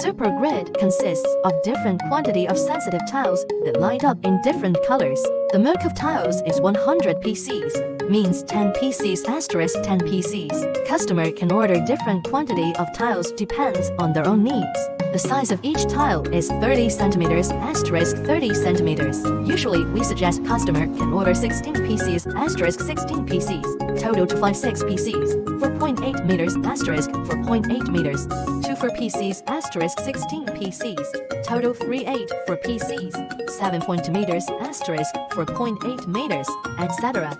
Super grid consists of different quantity of sensitive tiles that light up in different colors. The milk of tiles is 100 PCs, means 10 PCs asterisk 10 PCs. Customer can order different quantity of tiles depends on their own needs. The size of each tile is 30 centimeters asterisk 30 centimeters. Usually, we suggest customer can order 16 PCs asterisk 16 PCs, total to 56 PCs, 4.8 meters asterisk 4.8 meters, 2 for PCs asterisk 16 PCs, total 38 for PCs, 7.2 meters asterisk 4.8 meters, etc.